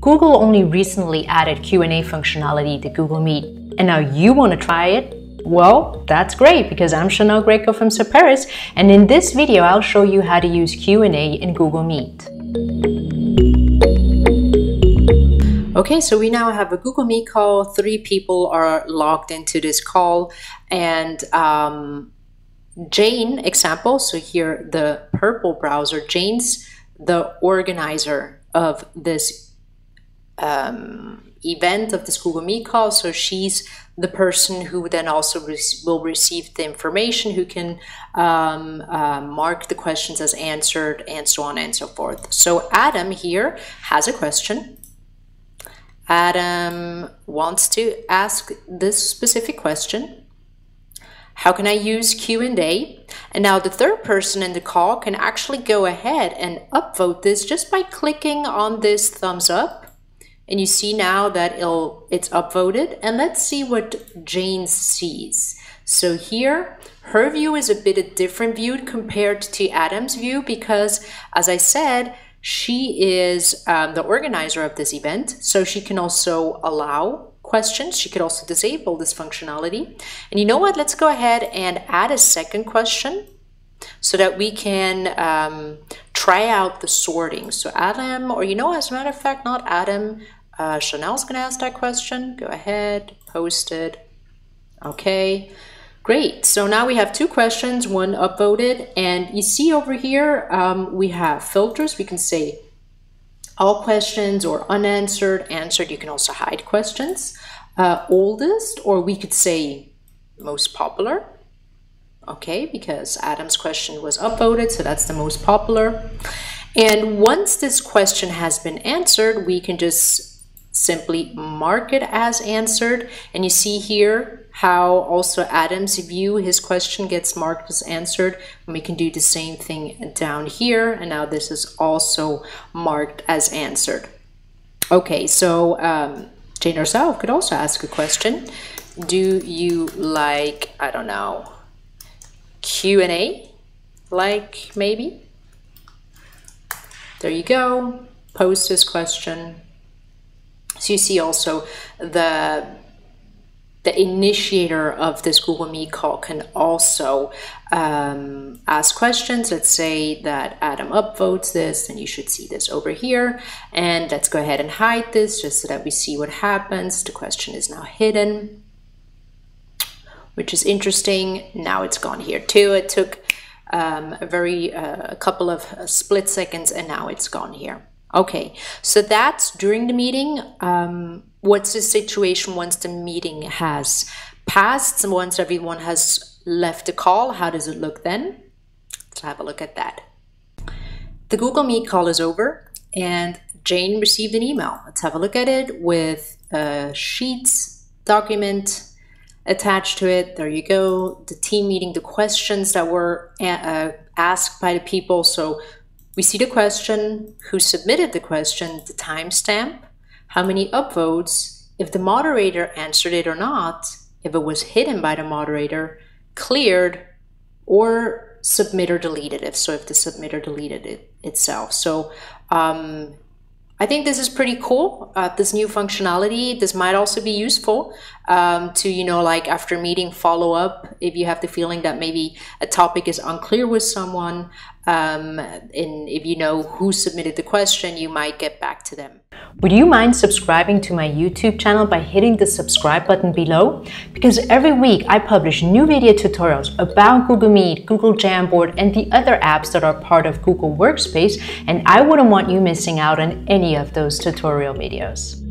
Google only recently added Q&A functionality to Google Meet, and now you want to try it? Well, that's great because I'm Chanel Greco from saperis, and in this video I'll show you how to use Q&A in Google Meet. Okay, so we now have a Google Meet call. Three people are logged into this call, and um, Jane example. So here the purple browser, Jane's the organizer of this um, event of Google Meet call. So she's the person who then also re will receive the information, who can um, uh, mark the questions as answered, and so on and so forth. So Adam here has a question. Adam wants to ask this specific question. How can I use Q&A? And now the third person in the call can actually go ahead and upvote this just by clicking on this thumbs up and you see now that it'll, it's upvoted. And let's see what Jane sees. So here, her view is a bit a different view compared to Adam's view because, as I said, she is um, the organizer of this event. So she can also allow questions. She could also disable this functionality. And you know what? Let's go ahead and add a second question so that we can um, try out the sorting. So Adam, or you know, as a matter of fact, not Adam, uh, Chanel's to ask that question. Go ahead, post it. Okay, great. So now we have two questions, one upvoted. And you see over here, um, we have filters. We can say all questions or unanswered, answered. You can also hide questions. Uh, oldest, or we could say most popular. Okay, because Adam's question was upvoted, so that's the most popular. And once this question has been answered, we can just simply mark it as answered. And you see here how also Adam's view, his question gets marked as answered. And we can do the same thing down here. And now this is also marked as answered. Okay, so um, Jane herself could also ask a question. Do you like, I don't know, Q&A? Like maybe? There you go. Post this question so you see also the the initiator of this Google Meet call can also um, ask questions. Let's say that Adam upvotes this, and you should see this over here. And let's go ahead and hide this just so that we see what happens. The question is now hidden, which is interesting. Now it's gone here too. It took um, a very uh, a couple of uh, split seconds, and now it's gone here. Okay, so that's during the meeting. Um, what's the situation once the meeting has passed once everyone has left the call? How does it look then? Let's have a look at that. The Google Meet call is over and Jane received an email. Let's have a look at it with a Sheets document attached to it. There you go. The team meeting, the questions that were uh, asked by the people. So we see the question, who submitted the question, the timestamp, how many upvotes, if the moderator answered it or not, if it was hidden by the moderator, cleared, or submit or deleted if so if the submitter deleted it itself. So um, I think this is pretty cool. Uh, this new functionality. This might also be useful um, to, you know, like after meeting follow up if you have the feeling that maybe a topic is unclear with someone. Um, and if you know who submitted the question, you might get back to them. Would you mind subscribing to my YouTube channel by hitting the subscribe button below? Because every week I publish new video tutorials about Google Meet, Google Jamboard, and the other apps that are part of Google Workspace, and I wouldn't want you missing out on any of those tutorial videos.